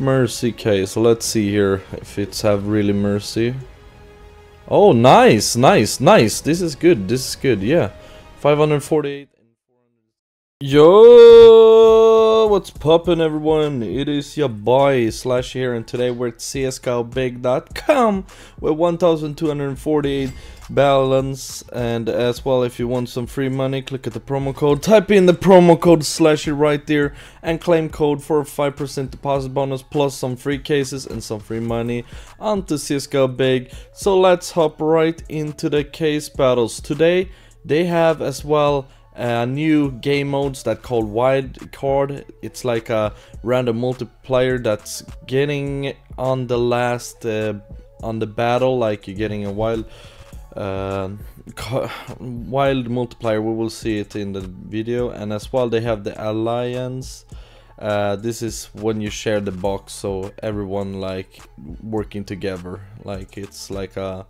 Mercy case. Let's see here if it's have really mercy. Oh, nice, nice, nice. This is good. This is good. Yeah, 548. Yo, what's poppin' everyone? It is your boy Slash here and today we're at csgobig.com with 1248 balance. And as well if you want some free money click at the promo code. Type in the promo code Zlashy right there and claim code for a 5% deposit bonus plus some free cases and some free money onto CSGO Big. So let's hop right into the case battles. Today they have as well uh, new game modes that called wild card. It's like a random multiplayer that's getting on the last uh, on the battle like you're getting a wild uh, wild multiplier. we will see it in the video. And as well they have the alliance. Uh, this is when you share the box so everyone like working together. Like it's like a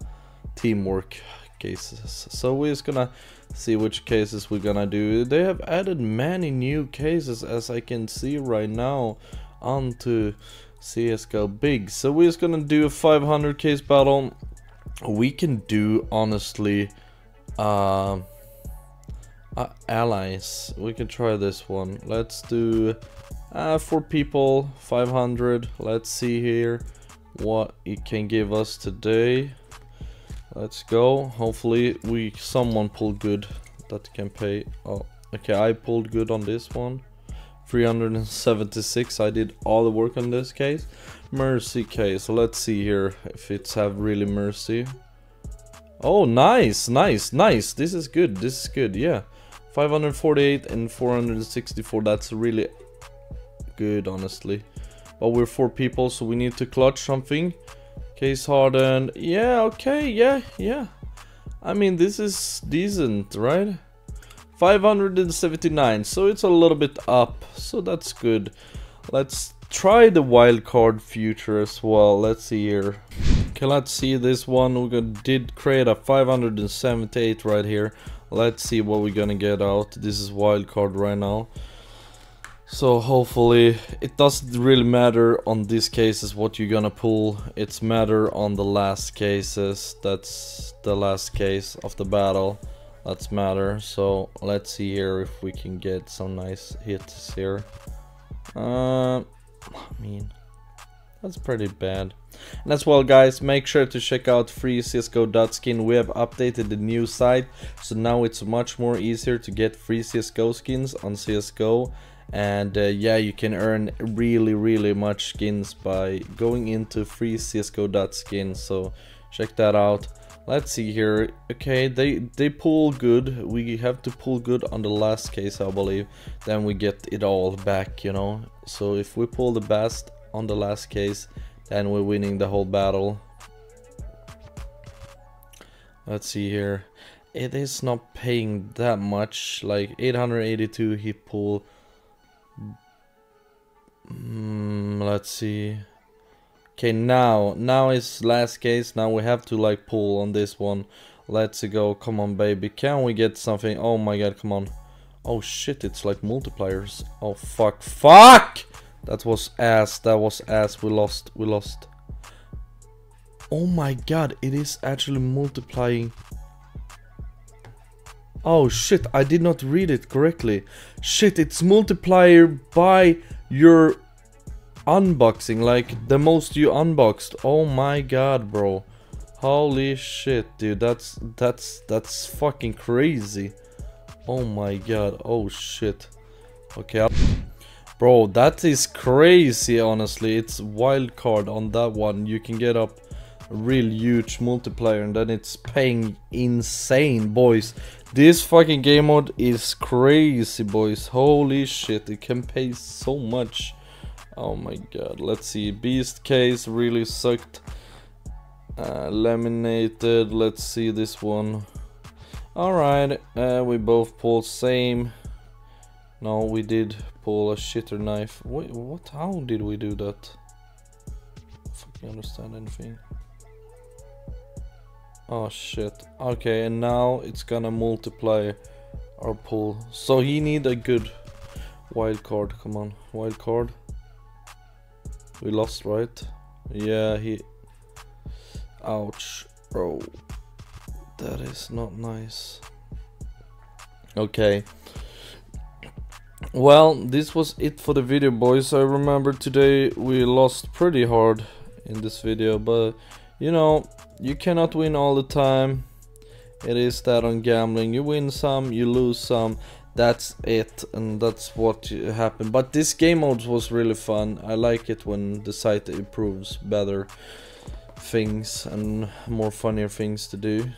teamwork cases. So we're just gonna see which cases we're gonna do. They have added many new cases as I can see right now onto CSGO big. So we're just gonna do a 500 case battle. We can do honestly uh, uh, allies. We can try this one. Let's do uh, four people 500 let's see here what it can give us today Let's go. Hopefully we someone pulled good that can pay. Oh, okay. I pulled good on this one. 376. I did all the work on this case. Mercy case. So let's see here if it's have really mercy. Oh, nice, nice, nice. This is good. This is good. Yeah. 548 and 464. That's really good, honestly. But we're four people, so we need to clutch something. Case hardened. Yeah, okay, yeah, yeah. I mean, this is decent, right? 579, so it's a little bit up, so that's good. Let's try the wildcard future as well. Let's see here. Okay, let's see this one. We did create a 578 right here. Let's see what we're gonna get out. This is wildcard right now. So hopefully it doesn't really matter on these cases what you're gonna pull. It's matter on the last cases. That's the last case of the battle. That's matter. So let's see here if we can get some nice hits here. Uh, I mean, that's pretty bad. And as well guys, make sure to check out freecsgo.skin. We have updated the new site. So now it's much more easier to get free CSGO skins on CSGO and uh, yeah you can earn really really much skins by going into free csgo.skin so check that out. Let's see here. Okay they they pull good. We have to pull good on the last case i believe. Then we get it all back you know? So if we pull the best on the last case then we're winning the whole battle. Let's see here. It is not paying that much. Like 882 hit pull Mm, let's see. Okay, now, now is last case. Now we have to like pull on this one. Let's go. Come on, baby. Can we get something? Oh my god, come on. Oh shit, it's like multipliers. Oh fuck. Fuck! That was ass. That was ass. We lost. We lost. Oh my god, it is actually multiplying. Oh shit, I did not read it correctly. Shit, it's multiplier by your unboxing, like the most you unboxed. Oh my god, bro. Holy shit, dude. That's that's that's fucking crazy. Oh my god. Oh shit. Okay. Bro, that is crazy, honestly. It's wild card on that one. You can get up real huge multiplayer and then it's paying insane, boys. This fucking game mode is crazy, boys. Holy shit, it can pay so much. Oh my god, let's see. Beast case really sucked. Uh, laminated, let's see this one. Alright, uh, we both pulled same. No, we did pull a shitter knife. Wait, what? How did we do that? I understand anything. Oh shit. Okay, and now it's gonna multiply our pull. So he need a good wild card. Come on, wild card. We lost, right? Yeah, he... Ouch, bro. That is not nice. Okay. Well, this was it for the video, boys. I remember today we lost pretty hard in this video, but you know, you cannot win all the time. It is that on gambling. You win some, you lose some. That's it, and that's what happened. But this game mode was really fun. I like it when the site improves better things and more funnier things to do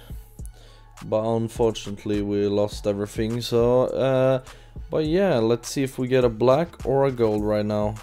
but unfortunately we lost everything so uh, but yeah let's see if we get a black or a gold right now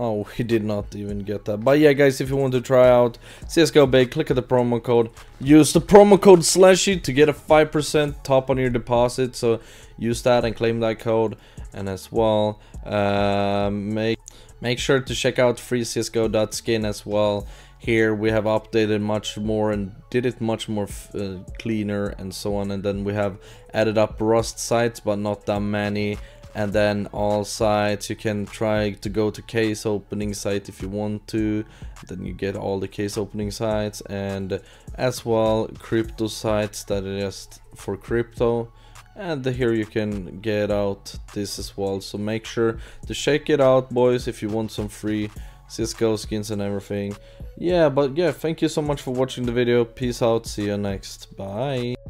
oh he did not even get that. But yeah guys if you want to try out CSGO Big click at the promo code. Use the promo code Zlashy to get a 5% top on your deposit. So use that and claim that code. And as well uh, make make sure to check out freecsgo.skin as well. Here we have updated much more and did it much more uh, cleaner and so on. And then we have added up rust sites but not that many and then all sites you can try to go to case opening site if you want to then you get all the case opening sites and as well crypto sites that are just for crypto and here you can get out this as well so make sure to check it out boys if you want some free CSGO skins and everything. Yeah, but yeah, thank you so much for watching the video. Peace out. See you next. Bye.